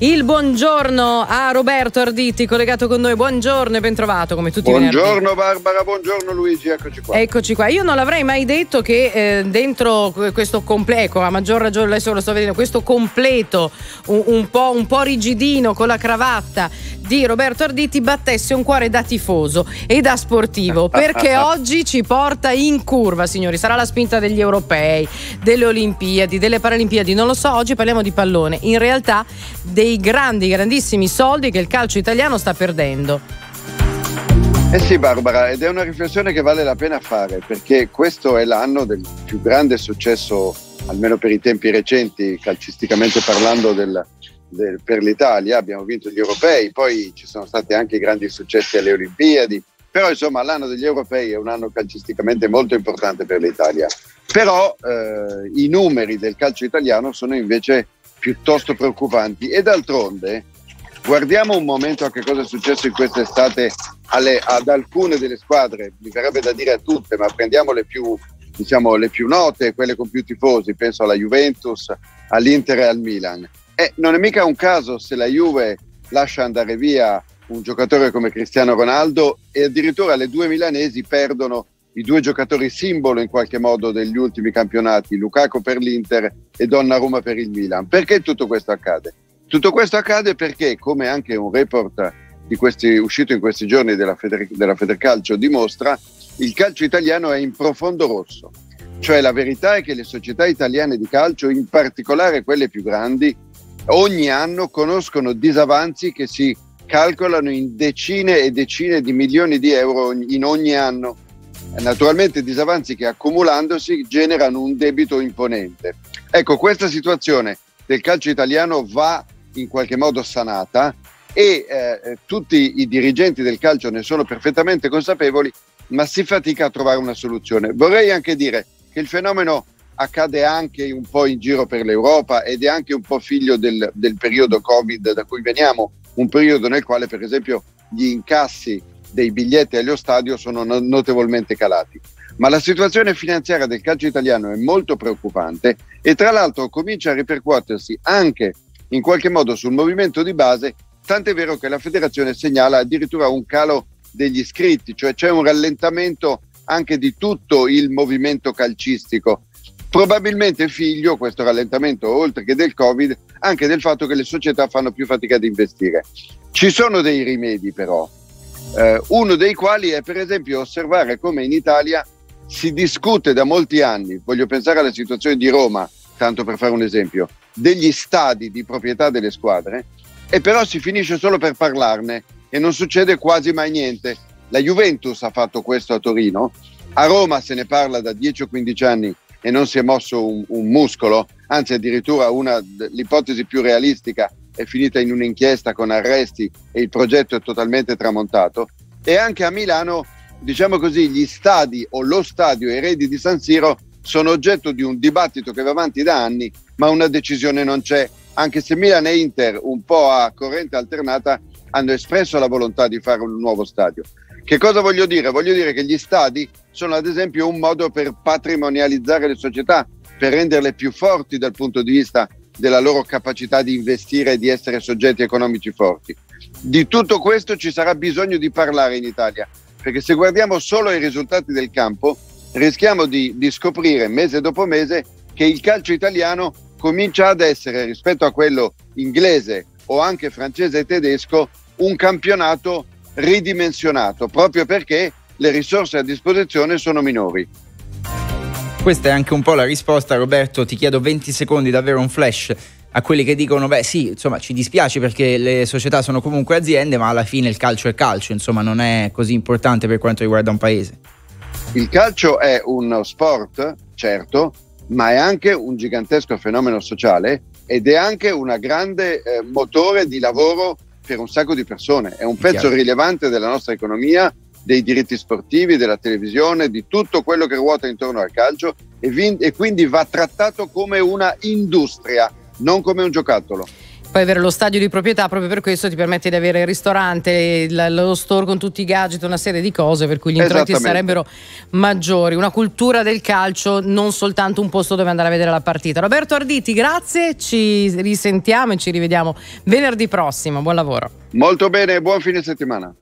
il buongiorno a Roberto Arditi collegato con noi. Buongiorno e ben trovato come tutti buongiorno, Buongiorno Barbara, buongiorno Luigi, eccoci qua. Eccoci qua. Io non l'avrei mai detto che eh, dentro questo completo, a maggior ragione adesso lo sto vedendo, questo completo un, un, po', un po' rigidino con la cravatta di Roberto Arditi battesse un cuore da tifoso e da sportivo perché oggi ci porta in curva, signori. Sarà la spinta degli europei, delle Olimpiadi, delle Paralimpiadi, non lo so. Oggi parliamo di pallone. In realtà dei grandi, grandissimi soldi che il calcio italiano sta perdendo. Eh sì Barbara, ed è una riflessione che vale la pena fare perché questo è l'anno del più grande successo, almeno per i tempi recenti, calcisticamente parlando, del, del, per l'Italia, abbiamo vinto gli europei, poi ci sono stati anche grandi successi alle Olimpiadi, però insomma l'anno degli europei è un anno calcisticamente molto importante per l'Italia. Però eh, i numeri del calcio italiano sono invece piuttosto preoccupanti e d'altronde guardiamo un momento a che cosa è successo in quest'estate alle, ad alcune delle squadre, mi verrebbe da dire a tutte, ma prendiamo le più, diciamo, le più note, quelle con più tifosi, penso alla Juventus, all'Inter e al Milan. Eh, non è mica un caso se la Juve lascia andare via un giocatore come Cristiano Ronaldo e addirittura le due milanesi perdono i due giocatori simbolo in qualche modo degli ultimi campionati, Lukaku per l'Inter e Donnarumma per il Milan. Perché tutto questo accade? Tutto questo accade perché, come anche un report questi, uscito in questi giorni della, Feder, della Federcalcio dimostra, il calcio italiano è in profondo rosso. Cioè la verità è che le società italiane di calcio, in particolare quelle più grandi, ogni anno conoscono disavanzi che si calcolano in decine e decine di milioni di euro in ogni anno. Naturalmente disavanzi che accumulandosi generano un debito imponente. Ecco, questa situazione del calcio italiano va in qualche modo sanata e eh, tutti i dirigenti del calcio ne sono perfettamente consapevoli, ma si fatica a trovare una soluzione. Vorrei anche dire che il fenomeno accade anche un po' in giro per l'Europa ed è anche un po' figlio del, del periodo Covid da cui veniamo, un periodo nel quale per esempio gli incassi dei biglietti allo stadio sono notevolmente calati. Ma la situazione finanziaria del calcio italiano è molto preoccupante e tra l'altro comincia a ripercuotersi anche in qualche modo sul movimento di base, tant'è vero che la federazione segnala addirittura un calo degli iscritti, cioè c'è un rallentamento anche di tutto il movimento calcistico probabilmente figlio questo rallentamento, oltre che del Covid, anche del fatto che le società fanno più fatica ad investire. Ci sono dei rimedi però, eh, uno dei quali è per esempio osservare come in Italia si discute da molti anni, voglio pensare alla situazione di Roma, tanto per fare un esempio, degli stadi di proprietà delle squadre, e però si finisce solo per parlarne e non succede quasi mai niente. La Juventus ha fatto questo a Torino, a Roma se ne parla da 10 o 15 anni e non si è mosso un, un muscolo, anzi addirittura una, l'ipotesi più realistica è finita in un'inchiesta con arresti e il progetto è totalmente tramontato. E anche a Milano, diciamo così, gli stadi o lo stadio eredi di San Siro sono oggetto di un dibattito che va avanti da anni, ma una decisione non c'è, anche se Milan e Inter, un po' a corrente alternata, hanno espresso la volontà di fare un nuovo stadio. Che cosa voglio dire? Voglio dire che gli stadi sono ad esempio un modo per patrimonializzare le società, per renderle più forti dal punto di vista della loro capacità di investire e di essere soggetti economici forti. Di tutto questo ci sarà bisogno di parlare in Italia, perché se guardiamo solo ai risultati del campo, rischiamo di, di scoprire mese dopo mese che il calcio italiano comincia ad essere, rispetto a quello inglese o anche francese e tedesco, un campionato ridimensionato proprio perché le risorse a disposizione sono minori. Questa è anche un po' la risposta, Roberto. Ti chiedo 20 secondi, davvero un flash a quelli che dicono: beh, sì, insomma, ci dispiace perché le società sono comunque aziende, ma alla fine il calcio è calcio, insomma, non è così importante per quanto riguarda un paese. Il calcio è uno sport, certo, ma è anche un gigantesco fenomeno sociale ed è anche un grande eh, motore di lavoro per un sacco di persone, è un pezzo rilevante della nostra economia, dei diritti sportivi, della televisione, di tutto quello che ruota intorno al calcio e, vin- e quindi va trattato come una industria, non come un giocattolo. Poi avere lo stadio di proprietà proprio per questo ti permette di avere il ristorante, lo store con tutti i gadget, una serie di cose per cui gli introiti sarebbero maggiori. Una cultura del calcio, non soltanto un posto dove andare a vedere la partita. Roberto Arditi, grazie, ci risentiamo e ci rivediamo venerdì prossimo. Buon lavoro. Molto bene, buon fine settimana.